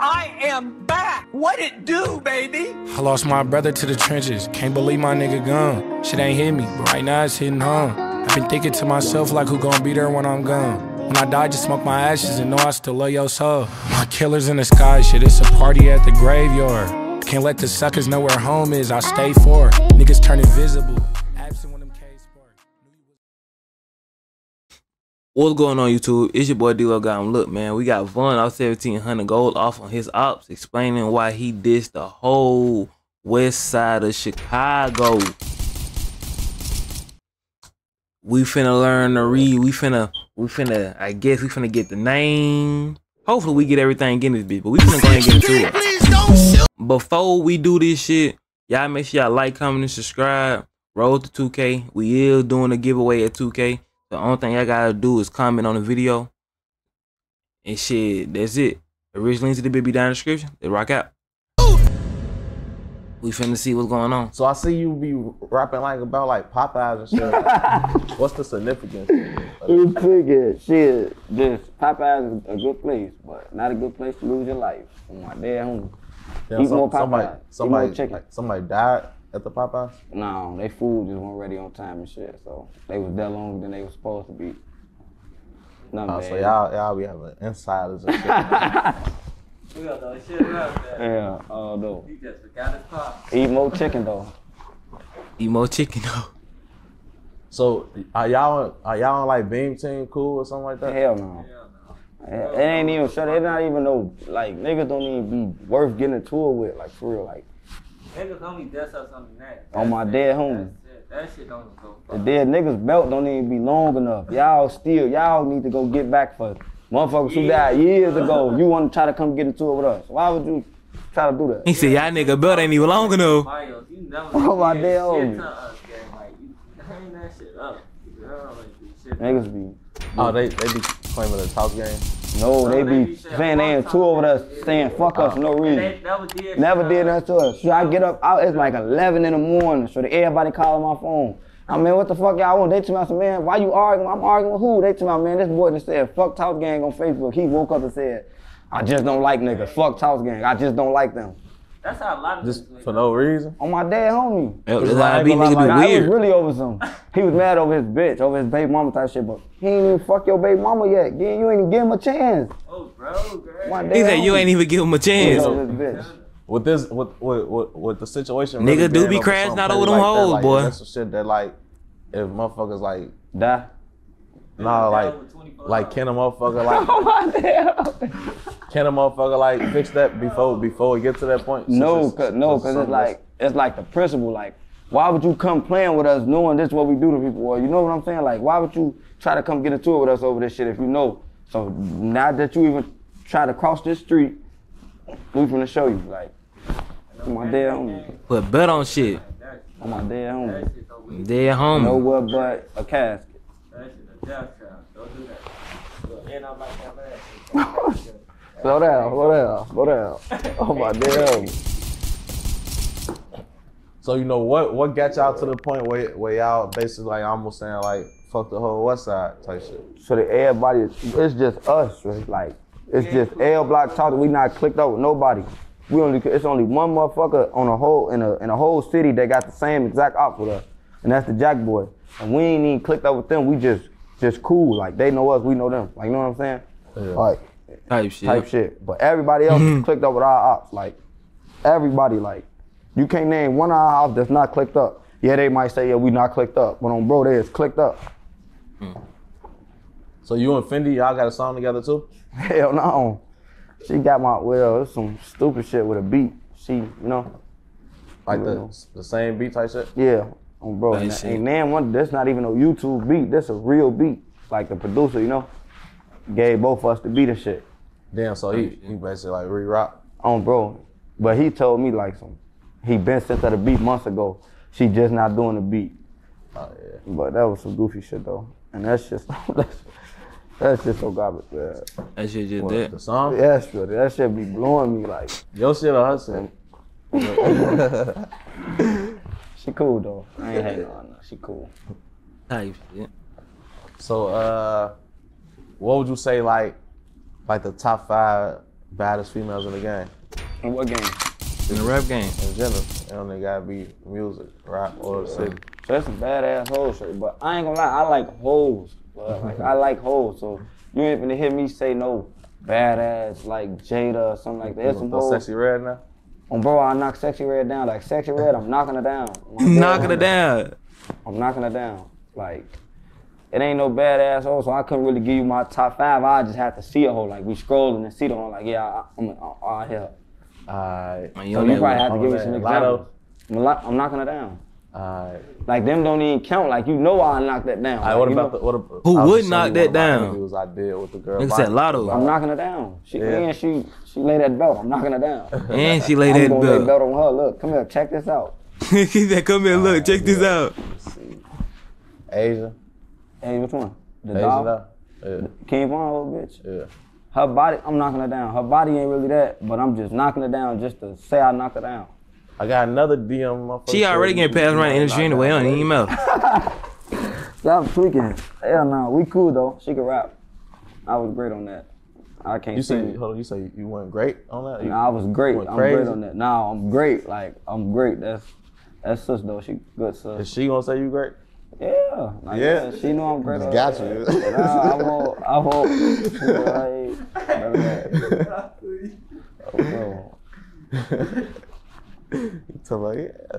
I am back. What it do, baby? I lost my brother to the trenches. Can't believe my nigga gone. Shit ain't hit me, but right now it's hitting home. I've been thinking to myself like who gon' be there when I'm gone. When I die, just smoke my ashes and know I still love your soul. My killers in the sky, shit, it's a party at the graveyard. Can't let the suckers know where home is, I stay for. Niggas turn invisible. What's going on YouTube? It's your boy Dlowgotem. Look, man, we got VonOff1700 gold off on his ops, explaining why he dissed the whole west side of Chicago. We finna learn to read. We finna, we finna, I guess we finna get the name. Hopefully we get everything in this bitch, but we finna go ahead and get into it. Please don't shoot. Before we do this shit, y'all make sure y'all like, comment, and subscribe. Roll to 2K. We is doing a giveaway at 2K. The only thing y'all gotta do is comment on the video. And shit, that's it. The rich links to the baby down in the description. They rock out. We finna see what's going on. So I see you be rapping like about like Popeyes and shit. What's the significance? You figure, shit, just Popeyes is a good place, but not a good place to lose your life. On my dad home. Damn, Eat some- more Popeyes. somebody, Eat more chicken. like, somebody died at the Popeyes. No, they food just wasn't ready on time and shit. So they was there longer than they was supposed to be. Nothing Oh, bad. so y'all, y'all be having insiders and shit. Yeah, uh, no. He just forgot his pop. Eat more chicken though. Eat more chicken though. so are y'all, are y'all on like Beam Team Cool or something like that? Hell no. It it ain't even sure. They not even no like niggas don't even be worth getting a tour with like for real like Niggas only death us on the net. On my dead it. homie. That shit don't go the dead niggas belt don't even be long enough. Y'all still y'all need to go get back for motherfuckers who died years ago. You want to try to come get into it with us? Why would you try to do that? He said, y'all nigga belt ain't even long enough. Mario, you never Oh, my did damn shit homie. to us. Like, you hang that shit up. You like shit. Niggas be Oh, they they be claiming the top game. no, they they be be saying saying they in fuck tour with us, us. saying fuck us for no reason. they never did Never did to us. nothing to us. So I get up, out, it's like 11 in the morning. So everybody calling my phone. I mean, what the fuck y'all want? They tell me, I said, man, why you arguing? I'm arguing with who? They tell me, man, this boy just said, fuck Toss Gang on Facebook. He woke up and said, I just don't like niggas. Fuck Toss Gang. I just don't like them. That's how a lot of Just for no reason. On my dad homie. That's like- how I be ain't gonna be Nah, it was really over some. He was mad over his bitch, over his baby mama type shit, but he ain't even fuck your baby mama yet. You ain't even give him a chance. Oh, bro, girl. My He dad said, you ain't even give him a chance. was over. With this, with with with, with the situation. Nigga really do being be over crashing out over them like that, hoes, like, boy. That's some shit that like, if motherfuckers like, Die. Nah, like, with 24 like can a motherfucker like, Oh my dad. can a motherfucker like fix that before before we get to that point? No, it's- cause, no, cause it's like it's like the principle. Like, why would you come playing with us knowing this what we do to people? Or you know what I'm saying? Like, why would you try to come get into it with us over this shit if you know? So now that you even try to cross this street, we finna show you. Like, on my dead homie, Put bet on shit. on my dead homie, shit don't Dead homie. nowhere but a casket. That shit a death trap. Don't do that. Look, And I'm like that man. Slow down, slow down, slow down. Oh my dead homie. So you know what what got y'all to the point where where y'all basically like almost saying like fuck the whole West Side type shit. So that everybody, it's just us, right? Like, it's just L Block talking. We not clicked up with nobody. We only, it's only one motherfucker on a whole in a in a whole city that got the same exact op with us, and that's the Jack Boy. And we ain't even clicked up with them. We just just cool. Like they know us, we know them. Like you know what I'm saying? Yeah. Like Type shit. type shit. But everybody else clicked up with our ops. Like everybody, like you can't name one of our ops that's not clicked up. Yeah, they might say yeah we not clicked up, but on bro they is clicked up. Hmm. So you and Fendi, y'all got a song together too? Hell no. She got my well, it's some stupid shit with a beat. She, you know, Like Yeah. the the same beat type shit? yeah, on bro. Nice And, shit. and then one, that's not even a YouTube beat. That's a real beat. Like the producer, you know, gave both of us the beat and shit Damn, so he he basically like re-rock. on oh, bro. But he told me like some, he been sent her the beat months ago. She just not doing the beat. Oh yeah. But that was some goofy shit though, and that's just that's, that's just so garbage. Man. That shit just What, that. the song? Yeah, that's true. That shit be blowing me like. Your shit or her shit? She cool though. I ain't hating on her. She cool. Type shit. So uh what would you say like like the top five baddest females in the game In what game? In the rap game. in general. It only gotta be music, rap, or the city. So that's some badass hoes shit. But I ain't gonna lie, I like hoes. Like I like hoes. So you ain't gonna hear me say no badass like Jada or something like that. There's some hoes. Sexyy Red now. Um, bro, I knock Sexyy Red down. Like Sexyy Red, I'm knocking her down. My Knocking bad, it down. I'm knocking her down. Like it ain't no badass hoe, so I couldn't really give you my top five. I just had to see a hoe. Like we scrolling and see the hoe. Like yeah, I, I'm I, I here. Alright. You So you probably have to give me some examples. I'm, lo- I'm knocking her down. Alright. Like them don't even count. Like you know I knocked that down. Like, what you about know- the what? ab- Who I would knock that one of my down? I did with the girl. Nigga said Latto. I'm knocking her down. She Yeah. and she she lay that belt. I'm knocking her down. And she laid that gonna lay belt. belt on her. Look, come here, check this out. he said, come here, look, check this out. Asia. Hey, which one? The Asian Doll? now. Yeah. King Von, little bitch. Yeah. Her body, I'm knocking her down. Her body ain't really that, but I'm just knocking her down just to say I knocked her down. I got another DM. motherfucker She already getting passed around the industry knock anyway. On down don't even lady. email. Stop tweaking. Hell no, we cool though. She can rap. I was great on that. I can't You see. say hold on. You say you went great on that. You- Nah, I was great. I'm great on that. Nah, I'm great. Like I'm great. That's that's sis though. She good Is she gonna say you great? Yeah. Like, Yeah. She know I'm great. Got you. Nah, I won't. I won't. Like, none of that. Oh, bro. You tell me, yeah.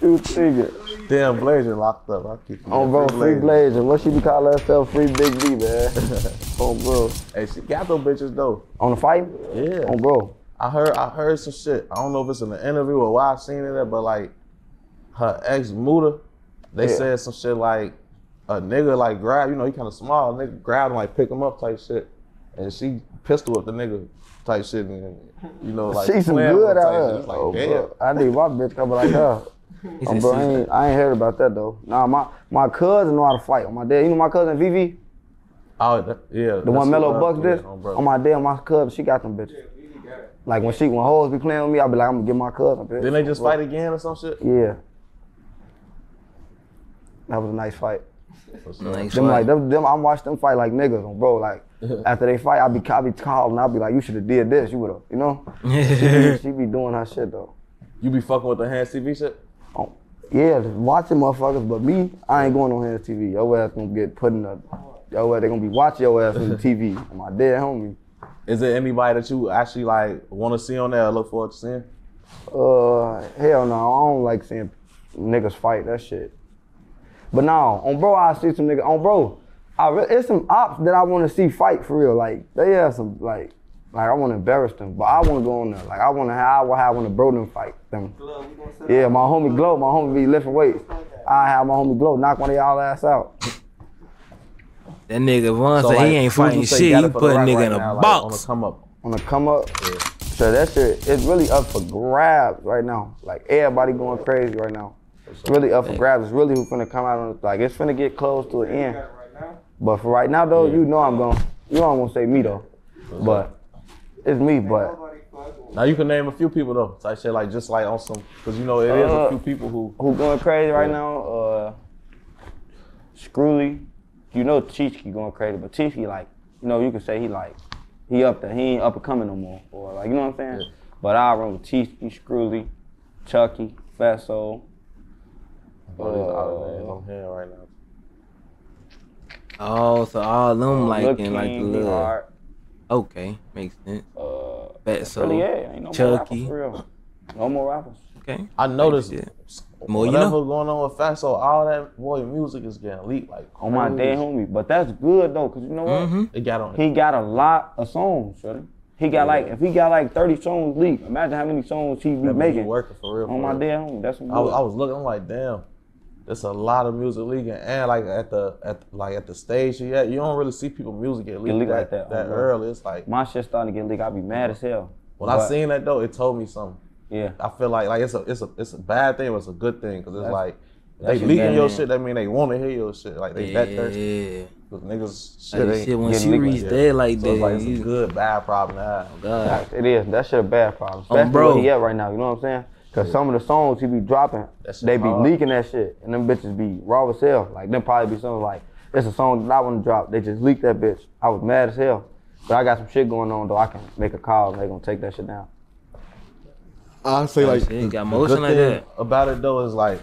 You thinking? Damn, Blazer locked up. I keep. Oh, bro, free Blazer. What she be calling herself? Free Big B, man. oh, bro. Hey, she got those bitches though. On the fight? Yeah. Oh, bro. I heard I heard some shit. I don't know if it's in the interview or why I've seen it but like her ex Muda, they Yeah. said some shit like a nigga like grab, you know, he kind of small, nigga grabbed him like pick him up type shit, and she pistol whipped the nigga type shit, and you know like She's some playing with good him out here. Like oh, damn. bro. I need my bitch coming like her. He Oh, bro, I ain't, I ain't heard about that though. Nah, my my cousin know how to fight. On my dad, you know my cousin Vivi, Oh that, yeah, the one Mello Buckzz did. On, On oh, my dad, my cousin, she got them bitches. Like when she when hoes be playing with me, I'll be like, I'm gonna get my cousin. Bitch. Didn't they just fight again or some shit? Yeah. That was a nice fight. Nice Them fight. like them, them I watched them fight like niggas, on bro. Like after they fight, I be I be calling, and I be like, you should have did this, you would have, you know. She be, she be doing her shit though. You be fucking with the hands TV shit? Oh, yeah, just watching motherfuckers, but me, I ain't going on hands TV. Your ass gonna get put in a, your ass they gonna be watching your ass on the TV. My dead homie. Is there anybody that you actually like want to see on there or look forward to seeing? Uh, hell no, I don't like seeing niggas fight that shit. But now on bro, I see some nigga On bro, I re- it's some ops that I want to see fight for real. Like they have some like, like I want to embarrass them, but I want to go on there. Like I want to have, I want to bro them fight them. Yeah, my homie Glow, my homie be lifting weights. I have my homie Glow knock one of y'all ass out. That nigga Von So, said like, he ain't fighting shit. He it for the put a nigga right in a now, like, on the box. come up. On the come up. So that shit, it's really up for grabs right now. Like everybody going crazy right now. It's really up for grabs. It's really who finna come out on the, like it's finna get close to the end. But for right now though, you know I'm going you know I'm gonna say me though. But it's me, but Now you can name a few people though. Type shit like just like on some, cause you know it is a Uh, few people who. who going crazy right now? Uh Screwly. You know Chichki going crazy, but Chichki like, you know, you can say he like he up there. He ain't up and coming no more. Or like you know what I'm saying? But I run with Chichki, Screwly, Chucky, Fatso. All these other names I'm hearing right now. Oh, so all them like Lil in like the little. Hard, Okay, makes sense. uh, Fat so. really, yeah, ain't no more Chucky. rappers for real. No more rappers. Okay. I noticed Yeah. More you whatever know. going on with Fatso, all that boy music is getting leaked like On my crazy. dead homie. But that's good though, cause you know what? Mm-hmm. It got on. He got a lot of songs, shorty. He got like if he got like 30 songs leaked, imagine how many songs he be that making working for real. on for my real. dead homie. That's what I was. I was looking. I'm like, damn. There's a lot of music leaking, and like at the at like at the stage you at, you don't really see people music get leaked, leaked like that, that, that oh, early. It's like my shit starting to get leaked. I'd be mad as hell. when I seen that though, it told me something. Yeah. I feel like like it's a it's a it's a bad thing, but it's a good thing because it's That's- like that they leaking bad, your man. shit. That mean they want to hear your shit. Like they that thirsty. Cause niggas shit Like, ain't. shit, once getting you reach like there like so that, it's like it's a good bad problem to have. Oh, God. It is. That shit a bad problem. Oh, especially bro. where he at right now. You know what I'm saying? Cause some of the songs he be dropping, That shit they be hard. leaking that shit, and them bitches be raw as hell. Like them probably be something like, it's a song that I want to drop. They just leaked that bitch. I was mad as hell. But I got some shit going on though. I can make a call and they gonna take that shit down. I say like shit, the, got the motion good like thing that. about it though is like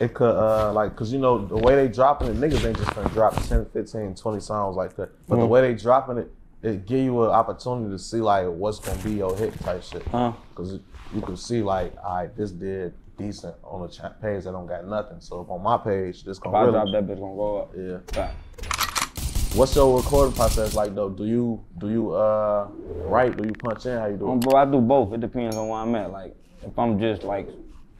it could uh like cause you know the way they dropping it niggas ain't just gonna drop 10 15 20 songs like that but Mm-hmm. the way they dropping it it give you an opportunity to see like what's gonna be your hit type shit Huh. cause you can see like all right this did decent on a cha- page that don't got nothing so if on my page this If gonna I really drop that bitch gonna go up. yeah what's your recording process like though do you do you uh write do you punch in how you do Um, it bro, I do both. It depends on where I'm at. Like, if I'm just like,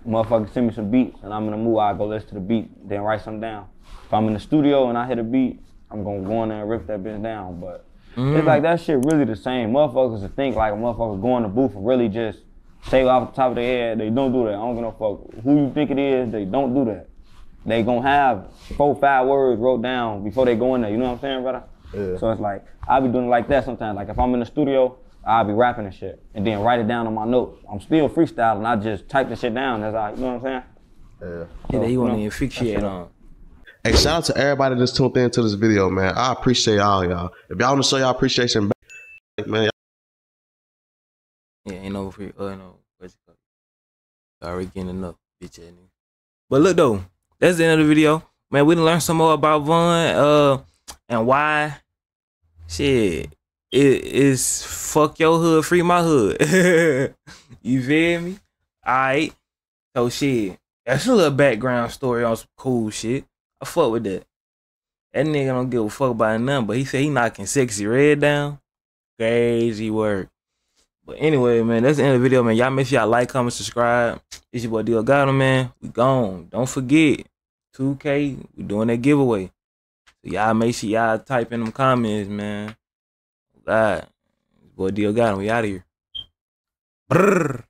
motherfucker send me some beats and I'm in the mood, I go listen to the beat, then write something down. If I'm in the studio and I hit a beat, I'm gonna go in there and rip that bitch down. But it's mm. like that shit really the same. Motherfuckers to think like a motherfucker go in the booth and really just say off the top of their head, they don't do that. I don't give no fuck who you think it is, they don't do that. They gonna have four, five words wrote down before they go in there. You know what I'm saying, brother? Yeah. So it's like I'll be doing it like that sometimes. Like if I'm in the studio, I'll be rapping and shit, and then write it down on my notes. I'm still freestyling. I just type the shit down. That's how you know what I'm saying. yeah Yeah, that he you want to asphyxiate that's it. on. Hey, shout out to everybody that's tuned in to this video, man. I appreciate all y'all. If y'all want to show y'all appreciation man, Yeah, ain't no free. Uh, no. What's it called? Already getting enough, bitch ass nigga. But look though, that's the end of the video. Man, we done learn some more about Von, uh, and why. Shit, it is fuck your hood, free my hood. you feel me? Alright. So shit, that's a little background story on some cool shit. I fuck with that. That nigga don't give a fuck about nothing, but he said he knocking Sexyy Red down. Crazy work. But anyway, man, that's the end of the video, man. Y'all make sure y'all like, comment, subscribe. It's your boy Dlowgotem, man. We gone. Don't forget, 2K, we doing that giveaway. So y'all make sure y'all type in them comments, man. God. Boy Dlowgotem, we out of here. Brrr.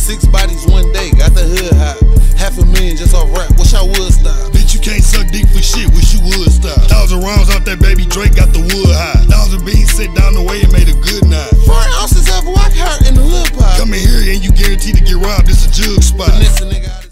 Six bodies one day, got the hood hot. Half a million just off rap, wish I would stop. Bitch, you can't suck deep for shit, wish you would stop. Thousand rounds out that baby Draco, got the wood high. Thousand beans sit down the way and made a good night. Four ounces of walk hurt in the hood pot. Come in here and you guaranteed to get robbed, this a jug spot. Listen, nigga.